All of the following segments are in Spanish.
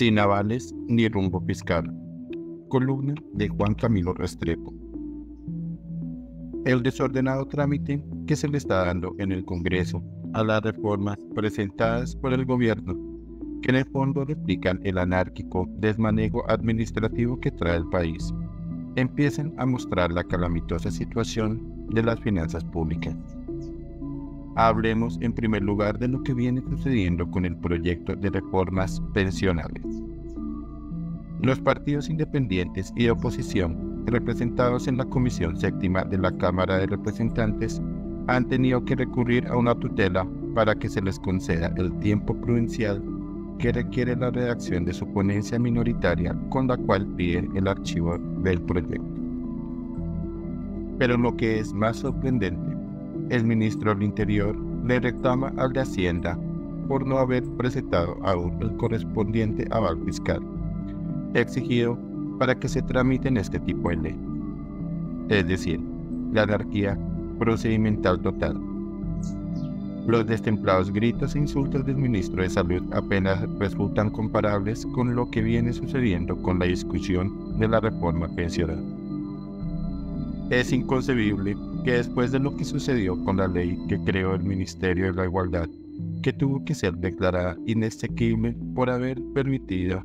Sin avales ni rumbo fiscal. Columna de Juan Camilo Restrepo. El desordenado trámite que se le está dando en el Congreso a las reformas presentadas por el gobierno, que en el fondo replican el anárquico desmanejo administrativo que trae el país, empiezan a mostrar la calamitosa situación de las finanzas públicas. Hablemos en primer lugar de lo que viene sucediendo con el proyecto de reformas pensionales. Los partidos independientes y de oposición, representados en la Comisión Séptima de la Cámara de Representantes, han tenido que recurrir a una tutela para que se les conceda el tiempo prudencial que requiere la redacción de su ponencia minoritaria con la cual piden el archivo del proyecto. Pero lo que es más sorprendente el ministro del Interior le reclama al de Hacienda por no haber presentado aún el correspondiente aval fiscal, exigido para que se tramiten este tipo de ley. Es decir, la anarquía procedimental total. Los destemplados gritos e insultos del ministro de Salud apenas resultan comparables con lo que viene sucediendo con la discusión de la reforma pensional. Es inconcebible que después de lo que sucedió con la ley que creó el Ministerio de la Igualdad, que tuvo que ser declarada inexequible por haber permitido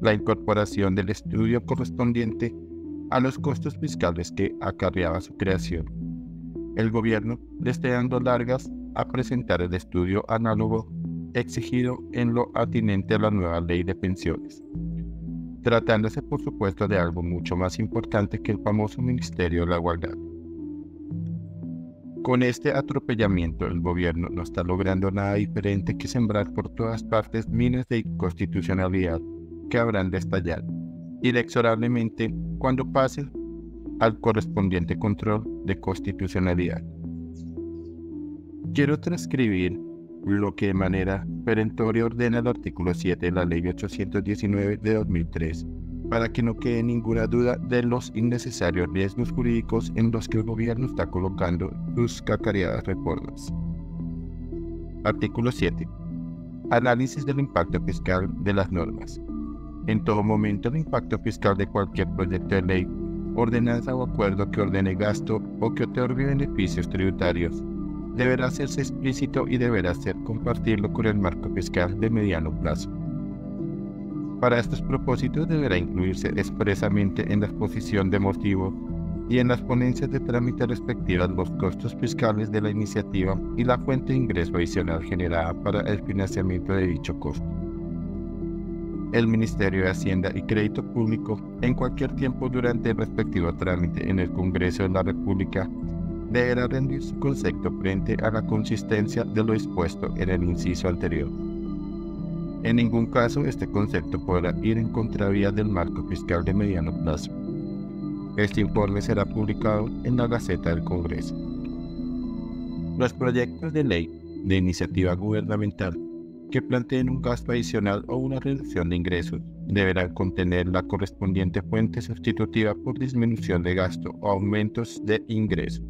la incorporación del estudio correspondiente a los costos fiscales que acarreaba su creación. El gobierno le está dando largas a presentar el estudio análogo exigido en lo atinente a la nueva ley de pensiones, tratándose por supuesto de algo mucho más importante que el famoso Ministerio de la Igualdad. Con este atropellamiento, el gobierno no está logrando nada diferente que sembrar por todas partes minas de inconstitucionalidad que habrán de estallar, inexorablemente cuando pase al correspondiente control de constitucionalidad. Quiero transcribir lo que de manera perentoria ordena el artículo 7 de la Ley 819 de 2003 para que no quede ninguna duda de los innecesarios riesgos jurídicos en los que el gobierno está colocando sus cacareadas reformas. Artículo 7. Análisis del impacto fiscal de las normas. En todo momento el impacto fiscal de cualquier proyecto de ley, ordenanza o acuerdo que ordene gasto o que otorgue beneficios tributarios deberá hacerse explícito y deberá ser compartirlo con el marco fiscal de mediano plazo. Para estos propósitos deberá incluirse expresamente en la exposición de motivo y en las ponencias de trámite respectivas los costos fiscales de la iniciativa y la fuente de ingreso adicional generada para el financiamiento de dicho costo. El Ministerio de Hacienda y Crédito Público, en cualquier tiempo durante el respectivo trámite en el Congreso de la República, deberá rendir su concepto frente a la consistencia de lo expuesto en el inciso anterior. En ningún caso este concepto podrá ir en contravía del marco fiscal de mediano plazo. Este informe será publicado en la Gaceta del Congreso. Los proyectos de ley de iniciativa gubernamental que planteen un gasto adicional o una reducción de ingresos deberán contener la correspondiente fuente sustitutiva por disminución de gasto o aumentos de ingresos,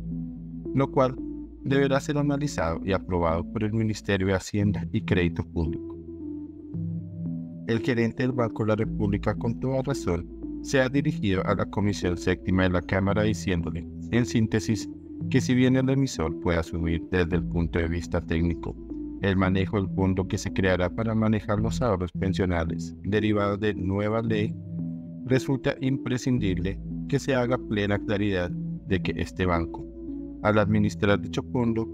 lo cual deberá ser analizado y aprobado por el Ministerio de Hacienda y Crédito Público. El gerente del Banco de la República con toda razón se ha dirigido a la Comisión Séptima de la Cámara diciéndole, en síntesis, que si bien el emisor puede asumir desde el punto de vista técnico el manejo del fondo que se creará para manejar los ahorros pensionales derivados de nueva ley, resulta imprescindible que se haga plena claridad de que este banco, al administrar dicho fondo,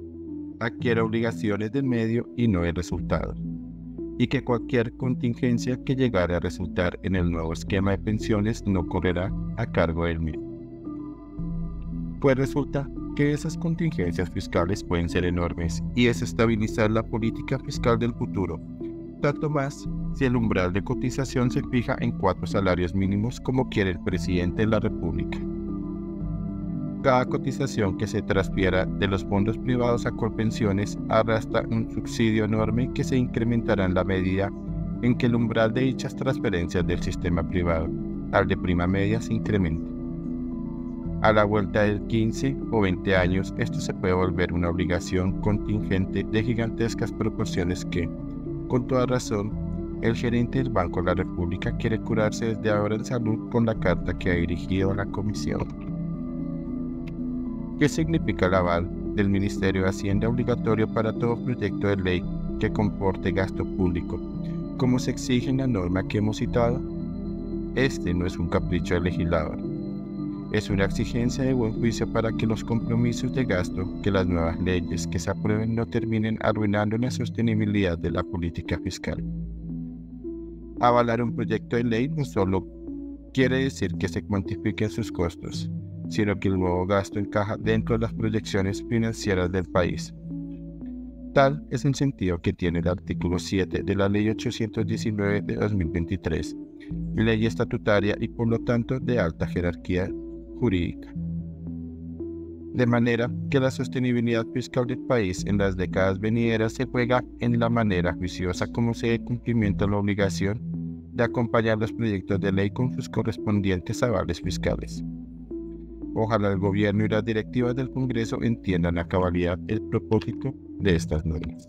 adquiera obligaciones del medio y no el resultado y que cualquier contingencia que llegara a resultar en el nuevo esquema de pensiones no correrá a cargo del mismo. Pues resulta que esas contingencias fiscales pueden ser enormes y desestabilizar la política fiscal del futuro, tanto más si el umbral de cotización se fija en cuatro salarios mínimos como quiere el presidente de la República. Cada cotización que se transfiera de los fondos privados a Colpensiones arrastra un subsidio enorme que se incrementará en la medida en que el umbral de dichas transferencias del sistema privado al de prima media se incremente. A la vuelta de 15 o 20 años, esto se puede volver una obligación contingente de gigantescas proporciones que, con toda razón, El gerente del Banco de la República quiere curarse desde ahora en salud con la carta que ha dirigido a la comisión. ¿Qué significa el aval del Ministerio de Hacienda obligatorio para todo proyecto de ley que comporte gasto público, como se exige en la norma que hemos citado? Este no es un capricho del legislador. Es una exigencia de buen juicio para que los compromisos de gasto que las nuevas leyes que se aprueben no terminen arruinando la sostenibilidad de la política fiscal. Avalar un proyecto de ley no solo quiere decir que se cuantifiquen sus costos, sino que el nuevo gasto encaja dentro de las proyecciones financieras del país. Tal es el sentido que tiene el artículo 7 de la Ley 819 de 2023, ley estatutaria y por lo tanto de alta jerarquía jurídica. De manera que la sostenibilidad fiscal del país en las décadas venideras se juega en la manera juiciosa como se dé cumplimiento a la obligación de acompañar los proyectos de ley con sus correspondientes avales fiscales. Ojalá el gobierno y las directivas del Congreso entiendan a cabalidad el propósito de estas normas.